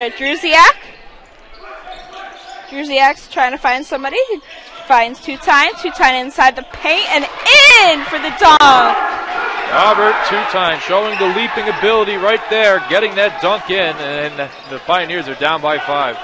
Druziak. Druziak's trying to find somebody. He finds Tutein. Tutein inside the paint and in for the dunk. Robert Tutein showing the leaping ability right there, getting that dunk in, and the Pioneers are down by five.